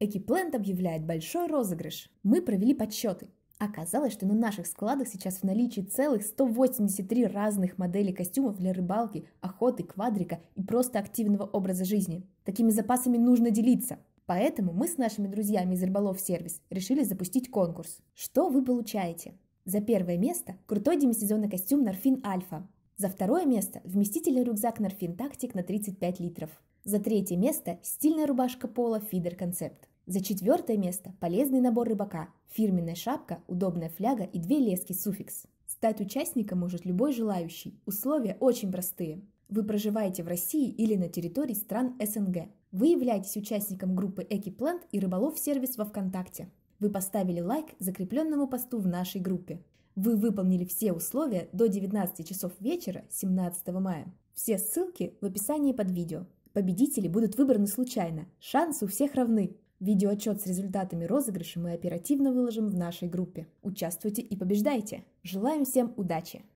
Экипленд объявляет большой розыгрыш. Мы провели подсчеты. Оказалось, что на наших складах сейчас в наличии целых 183 разных модели костюмов для рыбалки, охоты, квадрика и просто активного образа жизни. Такими запасами нужно делиться. Поэтому мы с нашими друзьями из Рыболов Сервис решили запустить конкурс. Что вы получаете? За первое место – крутой демисезонный костюм Норфин Альфа. За второе место – вместительный рюкзак Норфин Тактик на 35 литров. За третье место – стильная рубашка пола Фидер Концепт. За четвертое место – полезный набор рыбака, фирменная шапка, удобная фляга и две лески суффикс. Стать участником может любой желающий. Условия очень простые. Вы проживаете в России или на территории стран СНГ. Вы являетесь участником группы Экиплант и Рыболов Сервис во ВКонтакте. Вы поставили лайк закрепленному посту в нашей группе. Вы выполнили все условия до 19 часов вечера 17 мая. Все ссылки в описании под видео. Победители будут выбраны случайно. Шансы у всех равны. Видеоотчет с результатами розыгрыша мы оперативно выложим в нашей группе. Участвуйте и побеждайте! Желаем всем удачи!